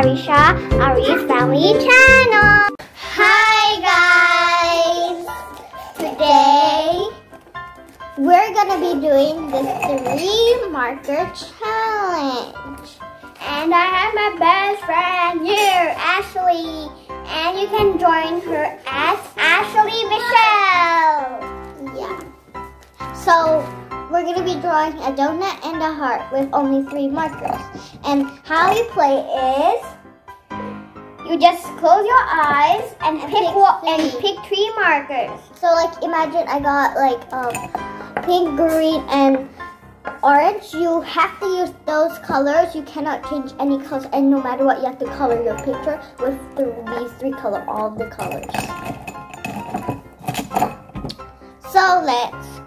Arisha, Ariez Family Channel. Hi guys! Today, we're gonna be doing the three marker challenge. And I have my best friend here, Ashley. And you can join her as Ashley Michelle. Yeah. So, we're going to be drawing a donut and a heart with only three markers. And how you play is you just close your eyes and, and pick, pick and pick three markers. So like imagine I got like um, pink, green, and orange. You have to use those colors. You cannot change any colors, and no matter what, you have to color your picture with the, these three colors, all the colors. So let's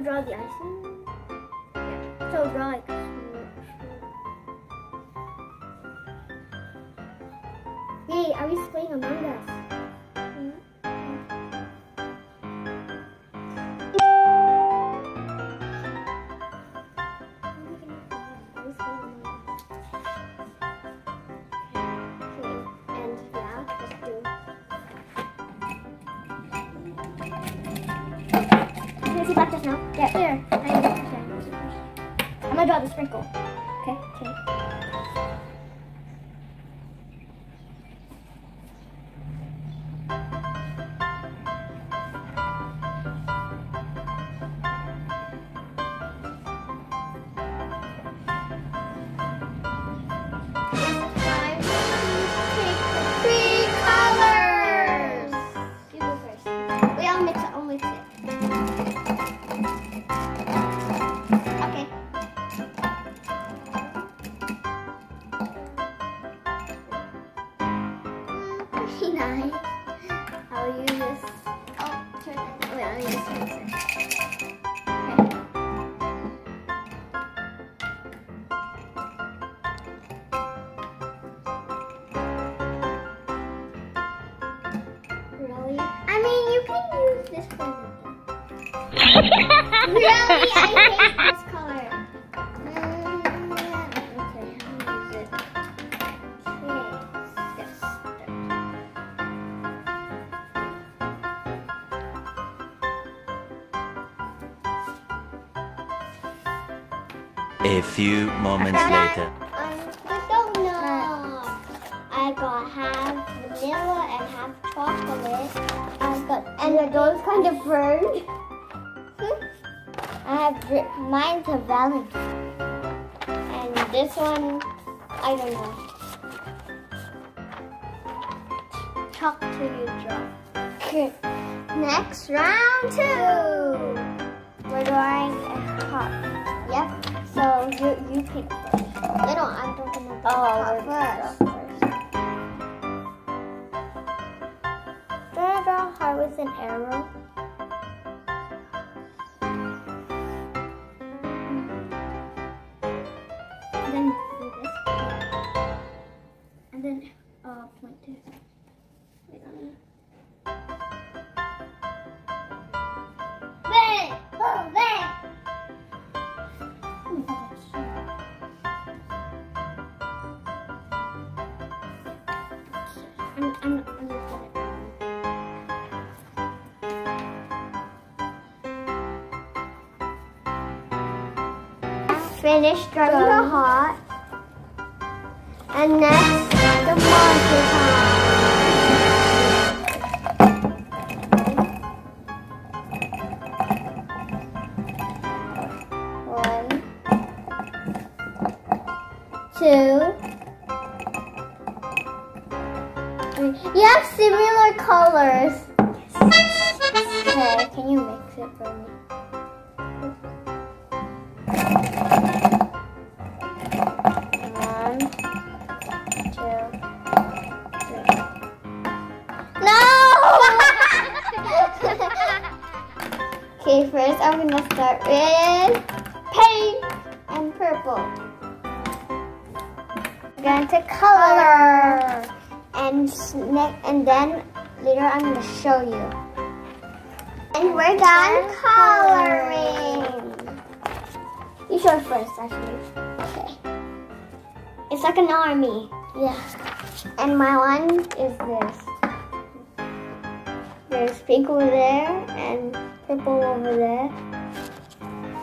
now draw the icing. Yeah. So draw like Hey, are we playing Among Us? Now? Yeah, there. I'm gonna draw the sprinkle. Okay, okay. I'll use this. Oh, turn it. Wait, I'll use this. Really? I mean, you can use this really? I hate this A few moments later. I don't know. I got half vanilla and half chocolate. I got, and the dough kind of burned. I have mine's a Valentine. And this one, I don't know. Talk to you. Okay. Next round two. We're drawing a heart. So you you pick first. I don't. I don't know. Oh, I'm, I'm, I'm gonna it Finished drawing the hot. And next, the monster time. One, two, You have similar colors. Okay, can you mix it for me? One, two, three. No! okay, first I'm gonna start with pink and purple. We're going to color and and then later I'm gonna show you. And we're done coloring. You show it first actually. Okay. It's like an army. Yeah. And my one is this. There's pink over there and purple over there.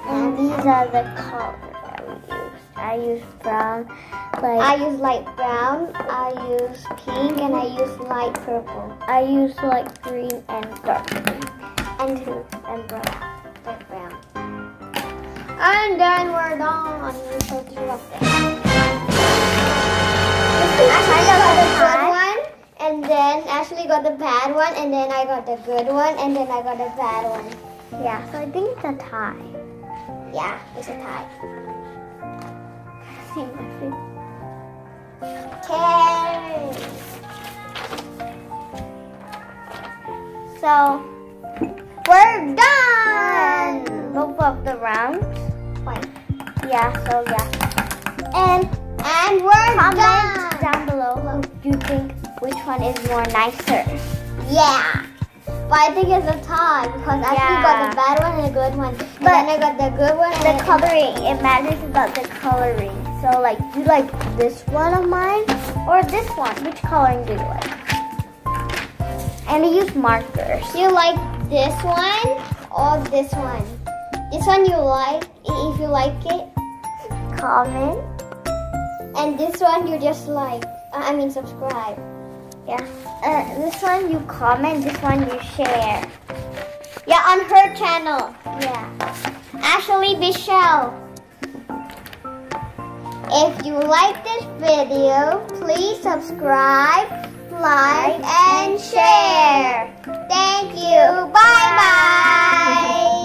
And these are the colors that we use. I used brown. Like I use light brown. I use pink and I use light purple. I use light green and dark green. And and brown. Light brown. And then we're done. We put it up there. Ashley got the good one, and then Ashley got the bad one, and then I got the good one, and then I got the bad one. Yeah, so I think it's a tie. Yeah, it's a tie. See my face. Okay. So we're done. Both of the rounds. Fine. Yeah. So yeah. And and we're Comment done. down below who you think which one is more nicer. Yeah. But I think it's a tie because I actually got Yeah. the bad one and the good one. And But then I got the good one and The coloring, it matters about the coloring. So like, do you like this one of mine or this one? Which coloring do you like? And I use markers. You like this one or this one? This one you like, if you like it. Comment. And this one you just like, uh, I mean subscribe. Yeah. Uh, this one you comment, this one you share. Yeah, on her channel. Yeah. Ashley Bichelle. If you like this video, please subscribe, like, and share. Thank you. Bye-bye.